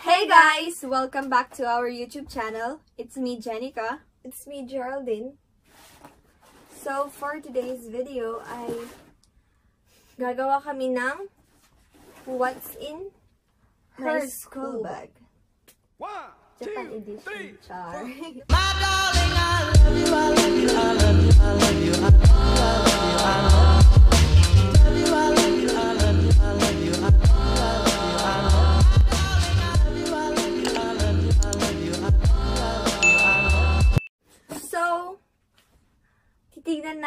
Hey guys! Welcome back to our YouTube channel. It's me, Jenica. It's me, Geraldine. So, for today's video ay gagawa kami ng What's in Her School Bag. One, Japan two, edition. three. Char. So,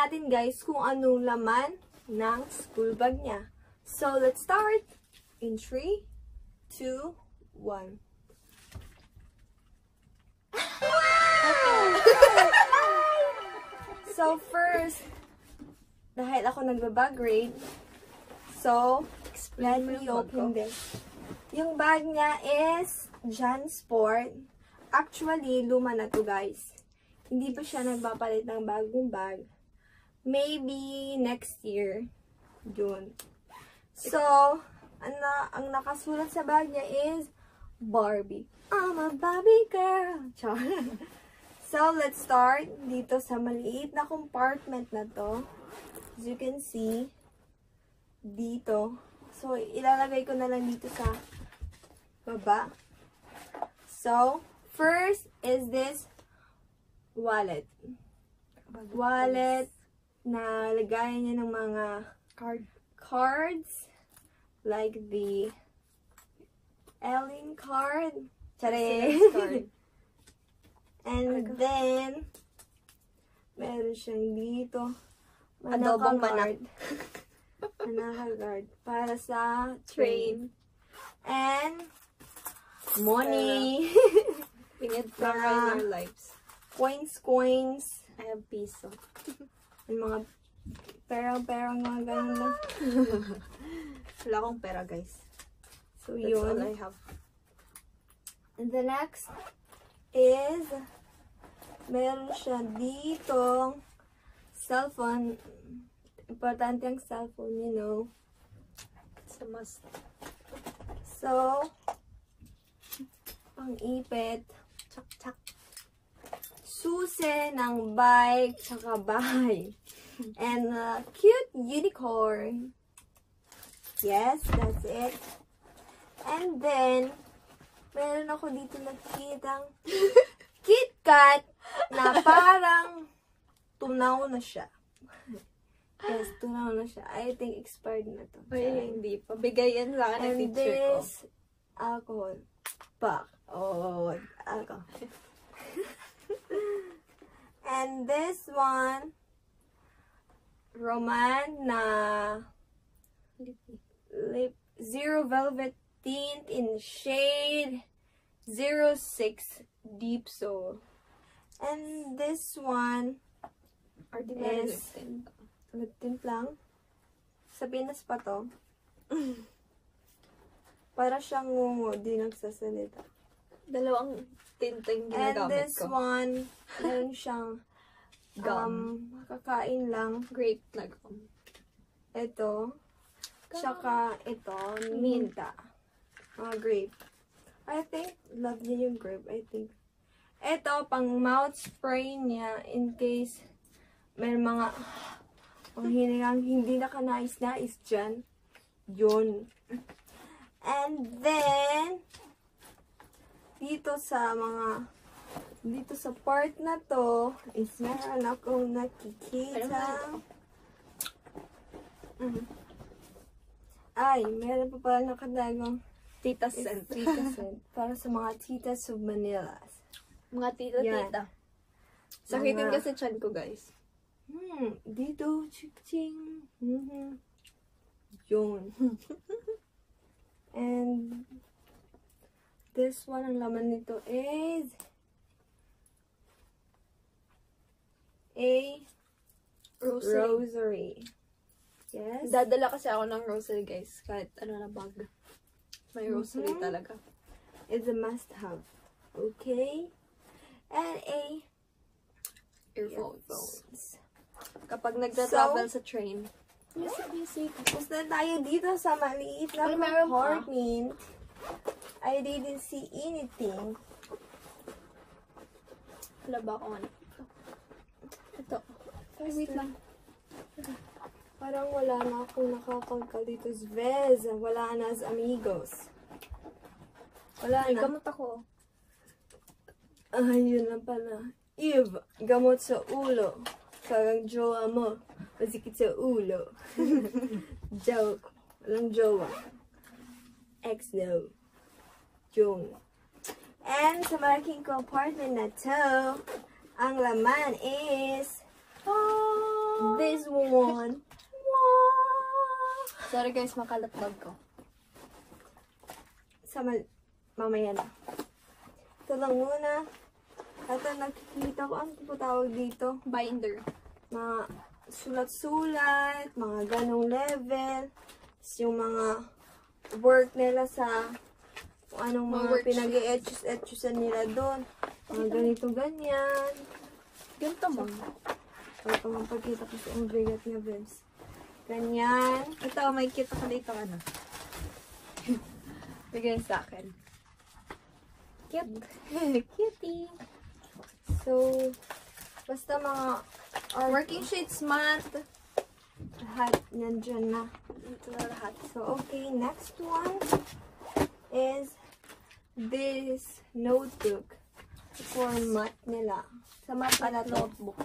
natin guys kung anong laman ng school bag niya. So, let's start in 3, 2, 1. so, first, dahil ako nagbabag grade, so, let me open this. Yung bag niya is Jan Sport. Actually, luma na to guys. Hindi pa siya nagpapalit ng bagong bag. Maybe next year. June. So, ang, ang nakasulat sa bag niya is Barbie. I'm a Barbie girl. Char. so, let's start dito sa maliit na compartment na to. As you can see, dito. So, ilalagay ko na lang dito sa baba. So, first is this wallet. Wallet na lagayan niya ng mga Card. cards like the Ellen card. Tsare! card. And then, meron siyang dito. Adobong guard. Manaka guard. Para sa train. And, money. We need to our lives. coins, coins. I have piso. Yung mga perang-perang mga ganun lang. Wala akong pera, guys. So, That's all yun. I have. And the next is, meron siya ditong cellphone. Importante ang cellphone, you know. It's a must. So, pang ipit, Chak, chak. Susi ng bike, tsaka bahay. And a cute unicorn. Yes, that's it. And then, meron ako dito nakikitang KitKat na parang tunaw na siya. Yes, tunaw na siya. I think expired na to. Ay, hindi pa. Bigay yan sa akin ng And teacher ko. this, alcohol. Pak. Oh, alcohol. And this one, Roman na lip zero velvet tint in shade 06 deep soul. And this one Ordinary is- lip tint. lip tint lang. Sa Pinas pa to. Para siyang ngungo, di nagsasalita. Dalawang tinta yung And ginagamit this ko. one, meron siyang Gum. um, kakain lang. Grape na gum. Ito. Tsaka ito, minta. Mga grape. I think, love niya yung grape, I think. Ito, pang mouth spray niya in case may mga pang hiningang hindi nakanais-nais dyan. Yun. And then, dito sa mga dito sa part na to is meron akong nakikita. Mm. Ay, meron pa pala nakadagong Tita scent. tita scent para sa mga titas of Manila. Mga tita-tita. Sakitin Mga- kasi chan ko, guys. Hmm, dito, chik-ching. Mhm. Yun. And this one, ang laman nito is a Rosary. rosary. Yes. Dadala kasi ako ng rosary, guys. Kahit ano na bag. May rosary Mhm. talaga. is a must-have. Okay? And a Earphones. earphones. Kapag nagta-travel sa train. Music, music. Tapos na tayo dito sa maliit na compartment. I didn't see anything. Wala ba akong ano? Ay, wait lang. Parang wala na akong nakakangkal dito sa Vez. Wala na sa amigos. Wala Ay, na. gamot ako. Ah, yun lang pala. Eve, gamot sa ulo. Parang jowa mo. Masikit sa ulo. Joke. Walang jowa. Ex no. Jung. And sa malaking compartment na to, ang laman is this one. Wow! Sorry guys, makalat bag ko. Sa mal- mamaya na. Ito lang muna. Ito nakikita ko, ano po tawag dito? Binder. mga sulat-sulat, mga ganong level, tapos yung mga work nila sa kung anong Mga mga worksheet. pinag-i-etchus-etchusan nila doon. Mga ganito ganyan. Ganito mo. Ito mga pagkita ko sa bigat niya, Vince. Ganyan. Ito, may kita ko dito ano. Bigyan sa akin. Cute. Cutie. So, basta mga art, Working sheets mat. lahat nandyan na. Ito na lahat. So, okay, next one is this notebook for math nila. Sa math pala. Notebook.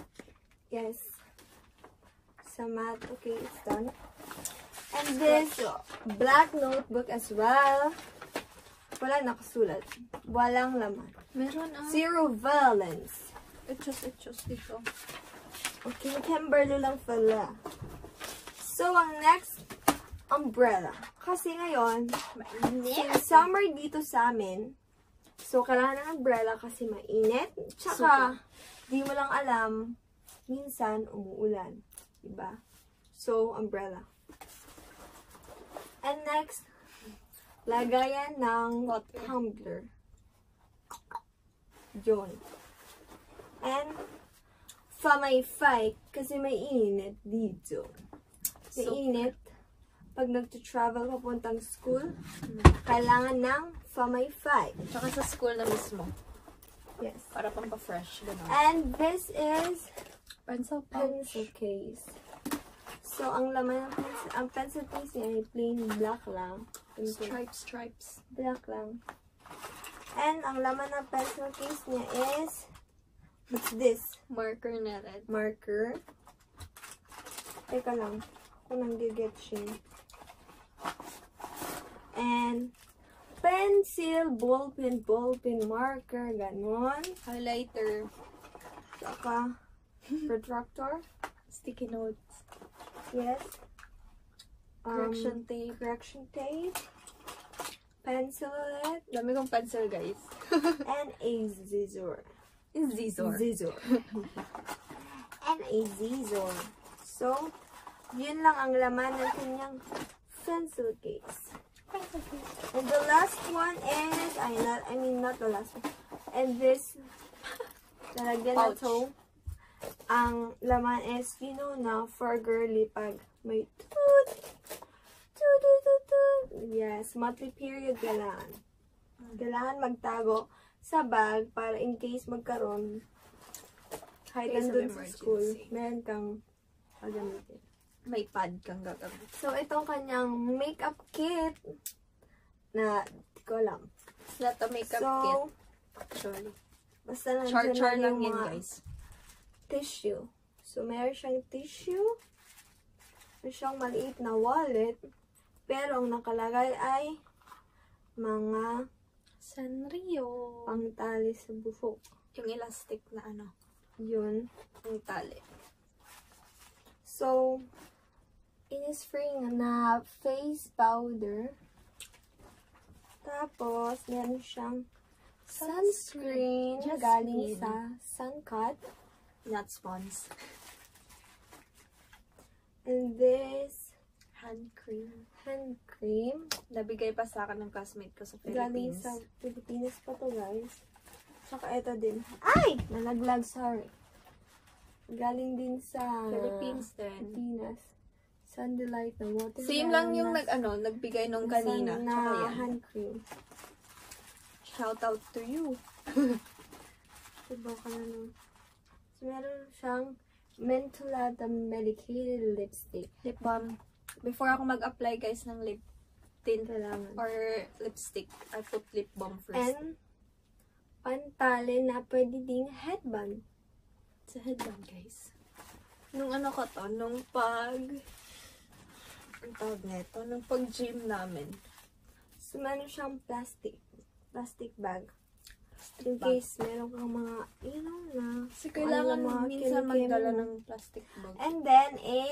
Yes. Sa math, okay, it's done. And this black notebook as well. Wala nakasulat. Walang laman. Meron ah. Zero valence. Itchos, itchos dito. Okay, Kimberly lang pala. So, ang next, umbrella. Kasi ngayon, Since summer dito sa amin, so kailangan ng umbrella kasi mainit. Tsaka, di mo lang alam, minsan umuulan. Diba? So, umbrella. And next, lagayan ng Water. tumbler. Yun. And, famay-fight kasi may init dito. May So, init. Pag nag-travel papuntang school, kailangan ng famay-fight. Tsaka sa school na mismo. Yes. Para pang pa-fresh. Ganun. And this is Pencil pouch. pencil case. So, ang laman ng pencil, ang pencil case niya ay plain black lang. Simple. Stripes, stripes. Black lang. And ang laman ng pencil case niya is, what's this? Marker na red. Marker. Teka lang. Ako nang get siya. And, pencil, ballpen, ballpen, marker, ganon. Highlighter. Saka, protractor. Sticky notes. Yes. Um, Correction tape. Correction tape. Pencil ulit. Dami kong pencil, guys. And a scissor. Zizor. Scissor. and a scissor. So, yun lang ang laman ng kanyang pencil case. And the last one is, I not, I mean not the last one. And this, lalagyan na Pouch. Ang laman is, you know na, for girly pag may toot, toot, toot, toot, toot. Yes, monthly period kailangan. Kailangan magtago sa bag para in case magkaroon kahit nandun sa school, meron kang gagamitin. May pad kang gagamit. So, itong kanyang makeup kit na, di ko alam. It's not a makeup so, kit, actually. basta nandiyan Char-char na lang yan, mga guys. Tissue. So, meron siyang tissue. Meron siyang maliit na wallet. Pero, ang nakalagay ay mga Sanrio. pangtali sa buhok. Yung elastic na ano, Yun. yung tali. So, in-spray na face powder. Tapos, meron siyang sunscreen Just galing sa Suncut. Not spons. And this Hand cream. hand cream. Nabigay pa sa akin ng classmate ko sa Galing Philippines. sa Pilipinas pa to, guys. Saka ito din. Ay! Nalaglag, sorry. Galing din sa Philippines din. Pilipinas. Sunlight na water. Same lang yung nag, ano, nagbigay nung kanina. na Tsaka yan. hand cream. Shout out to you. Diba ka na nun? So, meron siyang Mentolada Medicated Lipstick. Lip balm. Before ako mag-apply guys ng lip tint Kailangan. or lipstick, I put lip balm first. And, pantali na pwede ding headband. sa headband guys. Nung ano ko to, nung pag ang tawag nito, nung pag-gym namin. So, meron siyang plastic. Plastic bag. In case meron kang mga ilaw na. Kasi Ano kailangan mga minsan magdala ng plastic bag. And then, a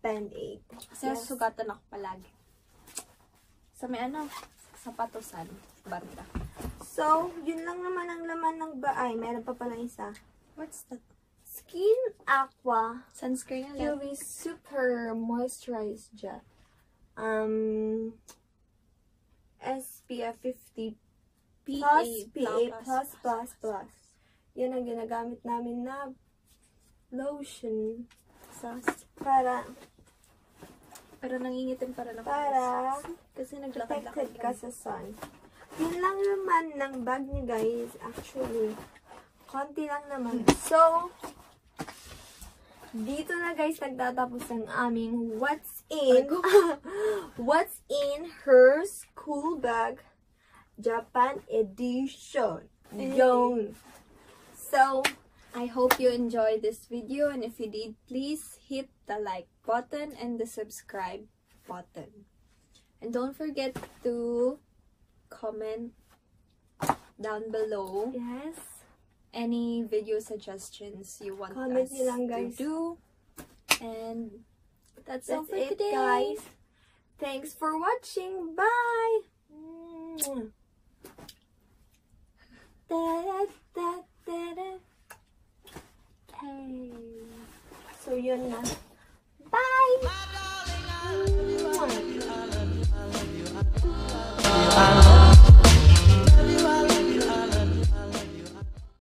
band-aid. Kasi Yes. sugatan ako palagi. Sa may ano, sapatosan, banda. So, yun lang naman ang laman ng ba... Ay, meron pa pala isa. What's that? Skin Aqua Sunscreen. UV Super Moisturized Gel. Um, SPF 50 plus PA plus plus plus. Yan ang ginagamit namin na lotion Sauce. para Pero nangingitim pa rin ako. para Kasi naglakad-lakad protected ka sa sun. Yun lang naman ng bag niya guys. Actually, konti lang naman. So, dito na guys nagtatapos ang aming what's in what's in her school bag Japan edition. Hey. So, I hope you enjoyed this video and if you did, please hit the like button and the subscribe button. And don't forget to comment down below yes. any video suggestions you want Comment us lang, to guys. do. And that's, all for it, today. guys. Thanks for watching. Bye. Da, da, da, okay. So you're not. Bye.